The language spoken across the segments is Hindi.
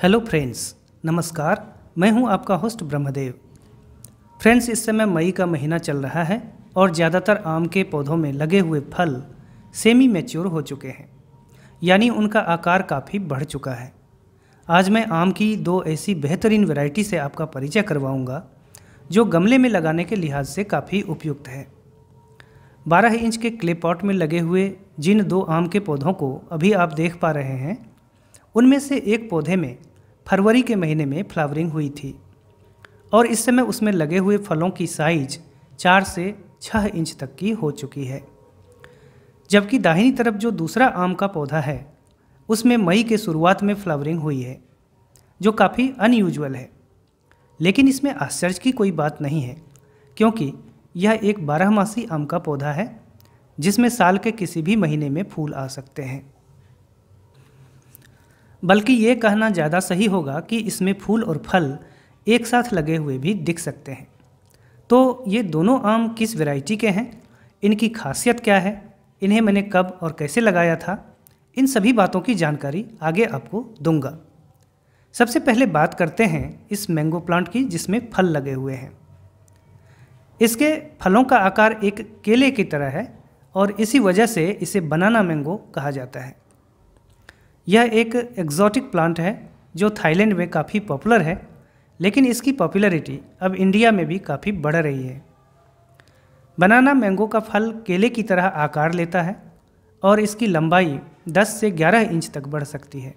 हेलो फ्रेंड्स, नमस्कार। मैं हूँ आपका होस्ट ब्रह्मदेव। फ्रेंड्स, इस समय मई का महीना चल रहा है और ज़्यादातर आम के पौधों में लगे हुए फल सेमी मैच्योर हो चुके हैं। यानी उनका आकार काफ़ी बढ़ चुका है। आज मैं आम की दो ऐसी बेहतरीन वैरायटी से आपका परिचय करवाऊँगा, जो गमले में लगाने के लिहाज से काफ़ी उपयुक्त है। 12 इंच के क्ले पॉट में लगे हुए जिन दो आम के पौधों को अभी आप देख पा रहे हैं, उनमें से एक पौधे में फरवरी के महीने में फ्लावरिंग हुई थी और इस समय उसमें लगे हुए फलों की साइज़ चार से छः इंच तक की हो चुकी है। जबकि दाहिनी तरफ़ जो दूसरा आम का पौधा है, उसमें मई के शुरुआत में फ्लावरिंग हुई है, जो काफ़ी अनयूजुअल है। लेकिन इसमें आश्चर्य की कोई बात नहीं है, क्योंकि यह एक बारहमासी आम का पौधा है, जिसमें साल के किसी भी महीने में फूल आ सकते हैं। बल्कि ये कहना ज़्यादा सही होगा कि इसमें फूल और फल एक साथ लगे हुए भी दिख सकते हैं। तो ये दोनों आम किस वैरायटी के हैं? इनकी खासियत क्या है? इन्हें मैंने कब और कैसे लगाया था? इन सभी बातों की जानकारी आगे आपको दूँगा। सबसे पहले बात करते हैं इस मैंगो प्लांट की जिसमें फल लगे हुए हैं। इसके फलों का आकार एक केले की तरह है और इसी वजह से इसे बनाना मैंगो कहा जाता है। यह एक एग्जॉटिक प्लांट है, जो थाईलैंड में काफ़ी पॉपुलर है, लेकिन इसकी पॉपुलैरिटी अब इंडिया में भी काफ़ी बढ़ रही है। बनाना मैंगो का फल केले की तरह आकार लेता है और इसकी लंबाई 10 से 11 इंच तक बढ़ सकती है।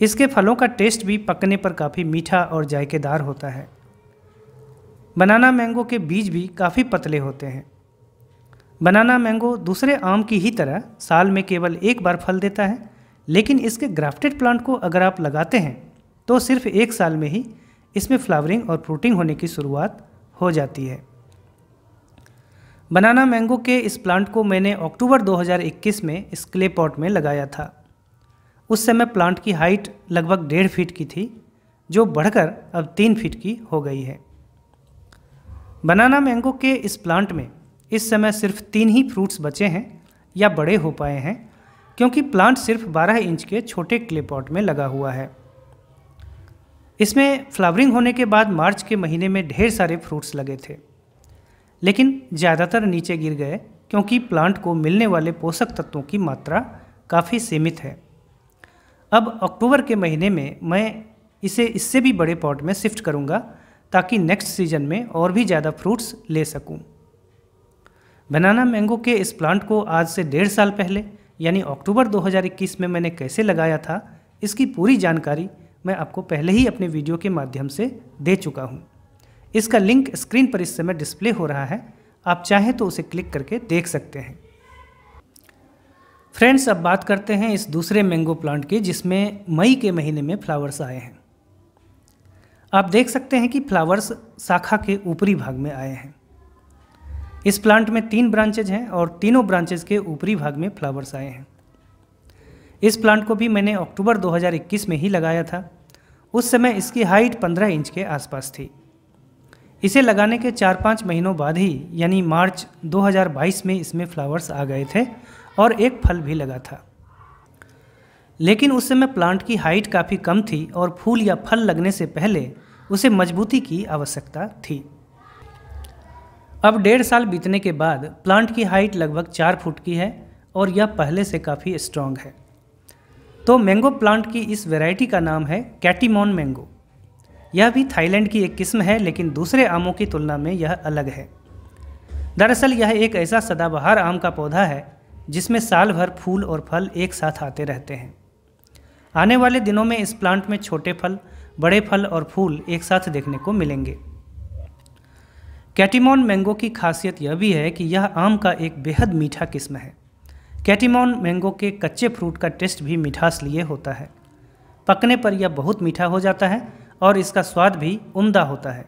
इसके फलों का टेस्ट भी पकने पर काफ़ी मीठा और जायकेदार होता है। बनाना मैंगो के बीज भी काफ़ी पतले होते हैं। बनाना मैंगो दूसरे आम की ही तरह साल में केवल एक बार फल देता है, लेकिन इसके ग्राफ्टेड प्लांट को अगर आप लगाते हैं तो सिर्फ़ एक साल में ही इसमें फ्लावरिंग और फ्रूटिंग होने की शुरुआत हो जाती है। बनाना मैंगो के इस प्लांट को मैंने अक्टूबर 2021 में इस क्ले पॉट में लगाया था। उस समय प्लांट की हाइट लगभग डेढ़ फीट की थी, जो बढ़कर अब तीन फीट की हो गई है। बनाना मैंगो के इस प्लांट में इस समय सिर्फ़ तीन ही फ्रूट्स बचे हैं या बड़े हो पाए हैं, क्योंकि प्लांट सिर्फ़ 12 इंच के छोटे क्ले पॉट में लगा हुआ है। इसमें फ्लावरिंग होने के बाद मार्च के महीने में ढेर सारे फ्रूट्स लगे थे, लेकिन ज़्यादातर नीचे गिर गए क्योंकि प्लांट को मिलने वाले पोषक तत्वों की मात्रा काफ़ी सीमित है। अब अक्टूबर के महीने में मैं इसे इससे भी बड़े पॉट में शिफ्ट करूँगा ताकि नेक्स्ट सीज़न में और भी ज़्यादा फ्रूट्स ले सकूँ। बनाना मैंगो के इस प्लांट को आज से डेढ़ साल पहले, यानी अक्टूबर 2021 में मैंने कैसे लगाया था, इसकी पूरी जानकारी मैं आपको पहले ही अपने वीडियो के माध्यम से दे चुका हूँ। इसका लिंक स्क्रीन पर इस समय डिस्प्ले हो रहा है, आप चाहें तो उसे क्लिक करके देख सकते हैं। फ्रेंड्स अब बात करते हैं इस दूसरे मैंगो प्लांट की, जिसमें मई के महीने में फ्लावर्स आए हैं। आप देख सकते हैं कि फ्लावर्स शाखा के ऊपरी भाग में आए हैं। इस प्लांट में तीन ब्रांचेज हैं और तीनों ब्रांचेज के ऊपरी भाग में फ्लावर्स आए हैं। इस प्लांट को भी मैंने अक्टूबर 2021 में ही लगाया था। उस समय इसकी हाइट 15 इंच के आसपास थी। इसे लगाने के चार पाँच महीनों बाद ही, यानी मार्च 2022 में इसमें फ्लावर्स आ गए थे और एक फल भी लगा था। लेकिन उस समय प्लांट की हाइट काफ़ी कम थी और फूल या फल लगने से पहले उसे मजबूती की आवश्यकता थी। अब डेढ़ साल बीतने के बाद प्लांट की हाइट लगभग चार फुट की है और यह पहले से काफ़ी स्ट्रॉन्ग है। तो मैंगो प्लांट की इस वैरायटी का नाम है कैटीमोन मैंगो। यह भी थाईलैंड की एक किस्म है, लेकिन दूसरे आमों की तुलना में यह अलग है। दरअसल यह एक ऐसा सदाबहार आम का पौधा है, जिसमें साल भर फूल और फल एक साथ आते रहते हैं। आने वाले दिनों में इस प्लांट में छोटे फल, बड़े फल और फूल एक साथ देखने को मिलेंगे। कैटिमोन मैंगो की खासियत यह भी है कि यह आम का एक बेहद मीठा किस्म है। कैटिमोन मैंगो के कच्चे फ्रूट का टेस्ट भी मिठास लिए होता है। पकने पर यह बहुत मीठा हो जाता है और इसका स्वाद भी उम्दा होता है।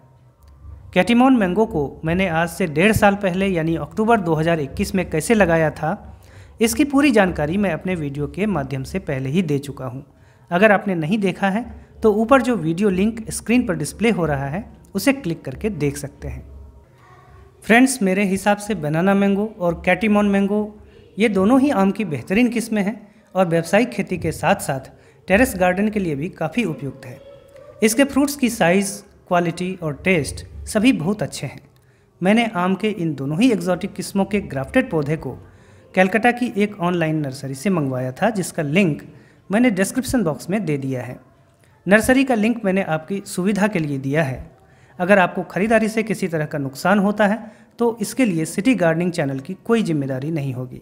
कैटिमोन मैंगो को मैंने आज से डेढ़ साल पहले यानी अक्टूबर 2021 में कैसे लगाया था, इसकी पूरी जानकारी मैं अपने वीडियो के माध्यम से पहले ही दे चुका हूँ। अगर आपने नहीं देखा है तो ऊपर जो वीडियो लिंक स्क्रीन पर डिस्प्ले हो रहा है, उसे क्लिक करके देख सकते हैं। फ्रेंड्स, मेरे हिसाब से बनाना मैंगो और कैटीमोन मैंगो, ये दोनों ही आम की बेहतरीन किस्में हैं और व्यावसायिक खेती के साथ साथ टेरेस गार्डन के लिए भी काफ़ी उपयुक्त है। इसके फ्रूट्स की साइज़, क्वालिटी और टेस्ट सभी बहुत अच्छे हैं। मैंने आम के इन दोनों ही एग्जॉटिक किस्मों के ग्राफ्टेड पौधे को कैलकाटा की एक ऑनलाइन नर्सरी से मंगवाया था, जिसका लिंक मैंने डिस्क्रिप्शन बॉक्स में दे दिया है। नर्सरी का लिंक मैंने आपकी सुविधा के लिए दिया है। अगर आपको खरीदारी से किसी तरह का नुकसान होता है तो इसके लिए सिटी गार्डनिंग चैनल की कोई ज़िम्मेदारी नहीं होगी।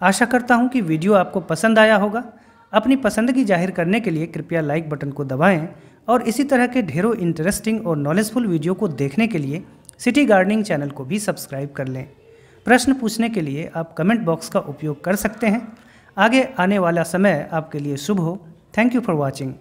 आशा करता हूँ कि वीडियो आपको पसंद आया होगा। अपनी पसंदगी ज़ाहिर करने के लिए कृपया लाइक बटन को दबाएँ और इसी तरह के ढेरों इंटरेस्टिंग और नॉलेजफुल वीडियो को देखने के लिए सिटी गार्डनिंग चैनल को भी सब्सक्राइब कर लें। प्रश्न पूछने के लिए आप कमेंट बॉक्स का उपयोग कर सकते हैं। आगे आने वाला समय आपके लिए शुभ हो। Thank you for watching